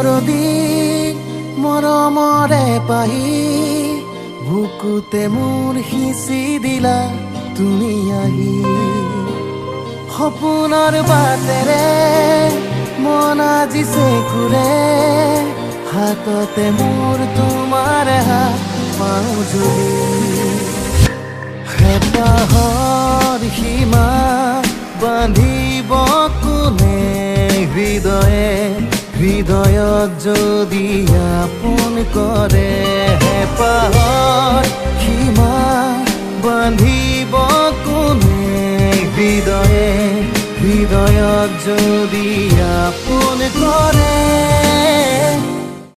দৰদি মৰমৰে পাহি বুকুতে মোৰ সিঁচি দিলা তুমি আহি। সপোনৰ বাটেৰে মন আজি চেকুৰে হাততে মোৰ তোমাৰ হাত পাওঁ জুৰি হেঁপাহৰ সীমা বান্ধিব কোনে হৃদয়ে? হৃদয়ত যদি আপোন সীমা বান্ধিব কোনে? হৃদয়ে হৃদয়ত যদি আপোন কৰে